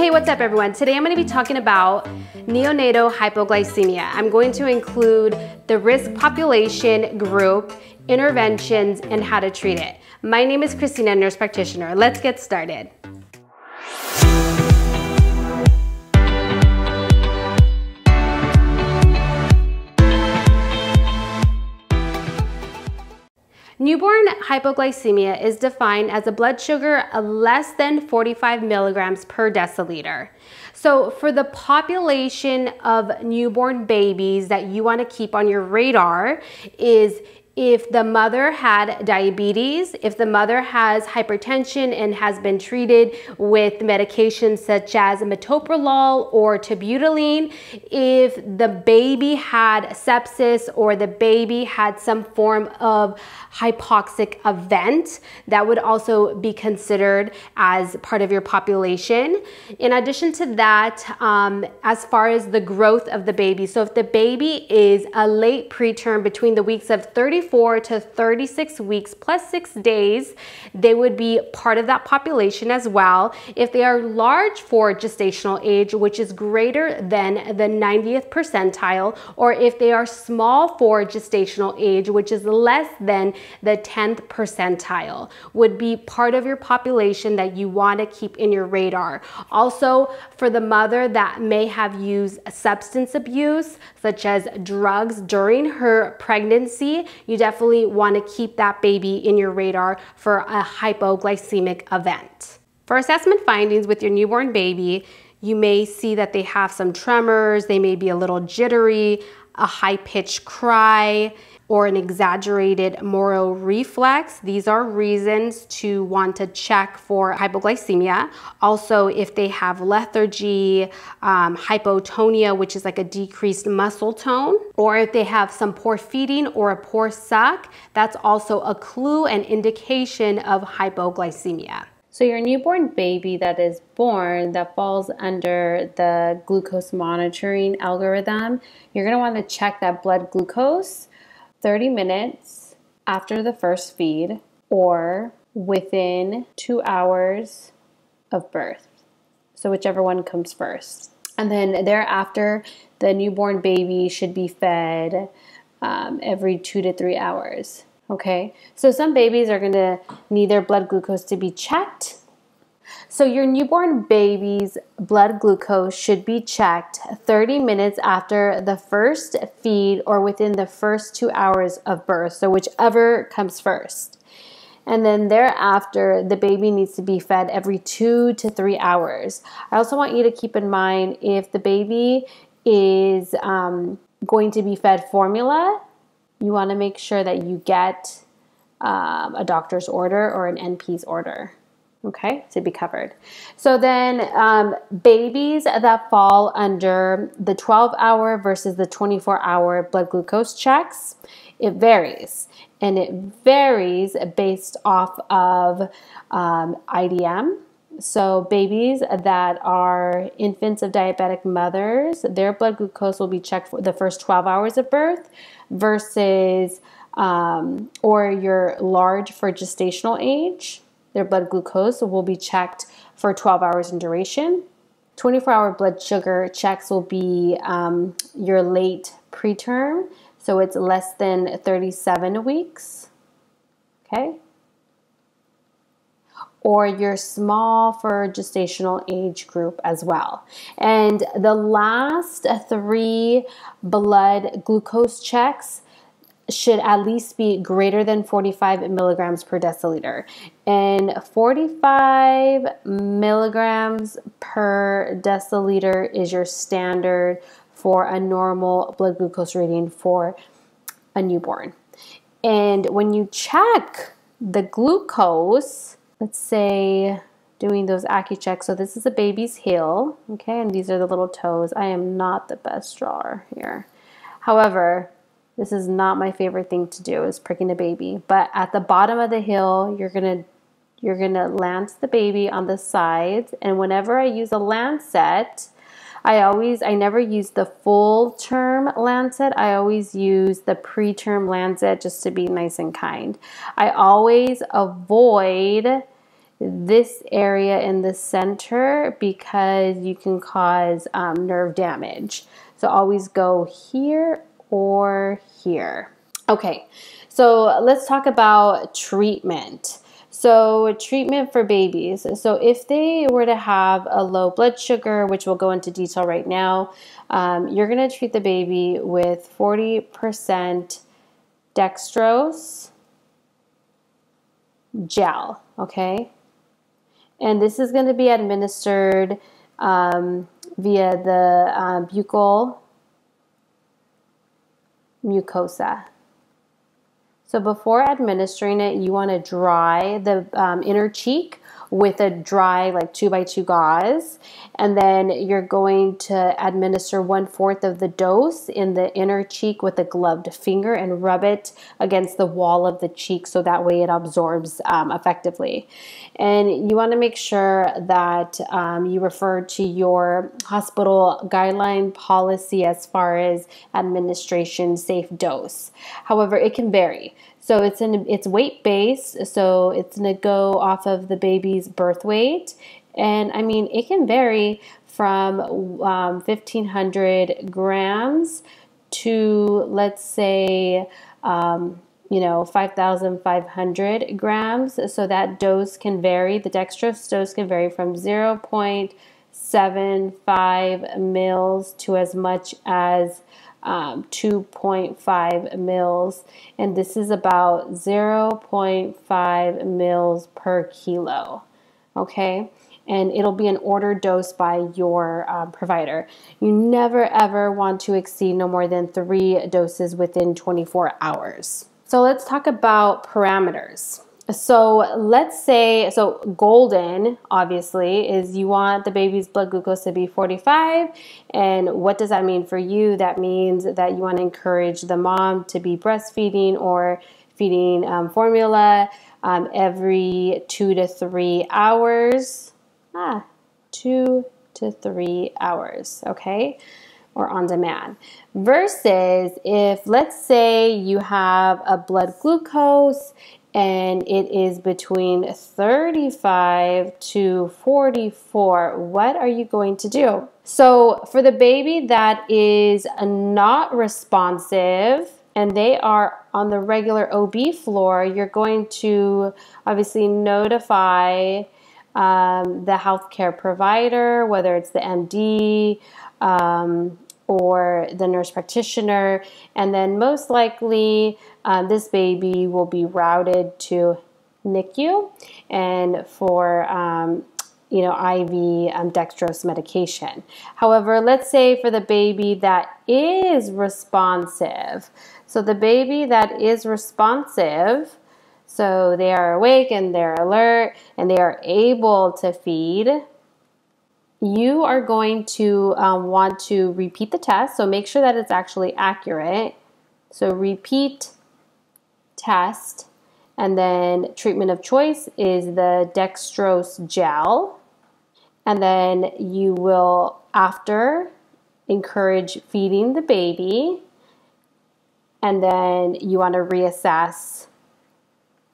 Hey, what's up everyone? Today I'm going to be talking about neonatal hypoglycemia. I'm going to include the risk population group, interventions, and how to treat it. My name is Christina, nurse practitioner. Let's get started. Newborn hypoglycemia is defined as a blood sugar of less than 45 milligrams per deciliter. So for the population of newborn babies that you want to keep on your radar is if the mother had diabetes, if the mother has hypertension and has been treated with medications such as metoprolol or terbutaline, if the baby had sepsis or the baby had some form of hypoxic event, that would also be considered as part of your population. In addition to that, um, as far as the growth of the baby, so if the baby is a late preterm between the weeks of 30 34 to 36 weeks plus six days, they would be part of that population as well. If they are large for gestational age, which is greater than the 90th percentile, or if they are small for gestational age, which is less than the 10th percentile, would be part of your population that you want to keep in your radar. Also, for the mother that may have used substance abuse, such as drugs during her pregnancy, you definitely want to keep that baby in your radar for a hypoglycemic event. For assessment findings with your newborn baby, you may see that they have some tremors, they may be a little jittery, a high pitched cry, or an exaggerated Moro reflex. These are reasons to want to check for hypoglycemia. Also, if they have lethargy, um, hypotonia, which is like a decreased muscle tone, or if they have some poor feeding or a poor suck, that's also a clue and indication of hypoglycemia. So your newborn baby that is born that falls under the glucose monitoring algorithm, you're going to want to check that blood glucose 30 minutes after the first feed or within two hours of birth. So, whichever one comes first. And then thereafter, the newborn baby should be fed um, every two to three hours. Okay, so some babies are gonna need their blood glucose to be checked so your newborn baby's blood glucose should be checked 30 minutes after the first feed or within the first two hours of birth. So whichever comes first. And then thereafter, the baby needs to be fed every two to three hours. I also want you to keep in mind if the baby is um, going to be fed formula, you want to make sure that you get um, a doctor's order or an NP's order okay, to be covered. So then um, babies that fall under the 12 hour versus the 24 hour blood glucose checks, it varies. And it varies based off of um, IDM. So babies that are infants of diabetic mothers, their blood glucose will be checked for the first 12 hours of birth versus um, or your large for gestational age their blood glucose will be checked for 12 hours in duration. 24 hour blood sugar checks will be um, your late preterm, so it's less than 37 weeks. Okay. Or your small for gestational age group as well. And the last three blood glucose checks should at least be greater than 45 milligrams per deciliter. And 45 milligrams per deciliter is your standard for a normal blood glucose reading for a newborn. And when you check the glucose, let's say doing those AccuChecks, so this is a baby's heel, okay, and these are the little toes. I am not the best drawer here. However, this is not my favorite thing to do is pricking a baby. But at the bottom of the hill, you're gonna you're gonna lance the baby on the sides. And whenever I use a lancet, I always I never use the full term lancet. I always use the preterm lancet just to be nice and kind. I always avoid this area in the center because you can cause um, nerve damage. So always go here or here. Okay, so let's talk about treatment. So, treatment for babies. So, if they were to have a low blood sugar, which we'll go into detail right now, um, you're going to treat the baby with 40% dextrose gel, okay? And this is going to be administered um, via the uh, buccal mucosa. So before administering it, you want to dry the um, inner cheek with a dry like two by two gauze. And then you're going to administer one fourth of the dose in the inner cheek with a gloved finger and rub it against the wall of the cheek so that way it absorbs um, effectively. And you want to make sure that um, you refer to your hospital guideline policy as far as administration safe dose. However it can vary so it's in it's weight based, so it's gonna go off of the baby's birth weight, and I mean it can vary from um, 1500 grams to let's say um, you know 5500 grams. So that dose can vary. The dextrose dose can vary from 0.75 mils to as much as um, 2.5 mils, and this is about 0.5 mils per kilo. Okay, and it'll be an order dose by your um, provider. You never ever want to exceed no more than three doses within 24 hours. So let's talk about parameters. So let's say, so golden obviously is you want the baby's blood glucose to be 45. And what does that mean for you? That means that you want to encourage the mom to be breastfeeding or feeding um, formula um, every two to three hours. Ah, two to three hours, okay? Or on demand. Versus if, let's say, you have a blood glucose and it is between 35 to 44. What are you going to do? So, for the baby that is not responsive and they are on the regular OB floor, you're going to obviously notify um, the healthcare provider, whether it's the MD, um, or the nurse practitioner. And then most likely, um, this baby will be routed to NICU and for um, you know IV um, dextrose medication. However, let's say for the baby that is responsive, so the baby that is responsive, so they are awake and they're alert and they are able to feed you are going to um, want to repeat the test. So make sure that it's actually accurate. So repeat test. And then treatment of choice is the dextrose gel. And then you will, after, encourage feeding the baby. And then you want to reassess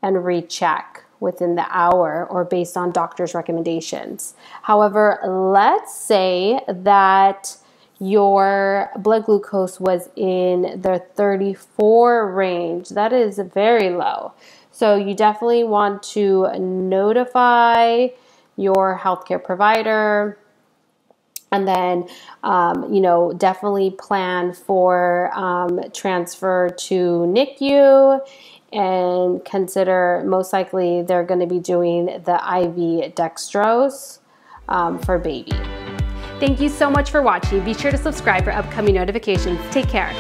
and recheck within the hour or based on doctor's recommendations. However, let's say that your blood glucose was in the 34 range. That is very low. So you definitely want to notify your healthcare provider and then um, you know definitely plan for um, transfer to NICU and consider most likely they're going to be doing the IV dextrose um, for baby. Thank you so much for watching. Be sure to subscribe for upcoming notifications. Take care.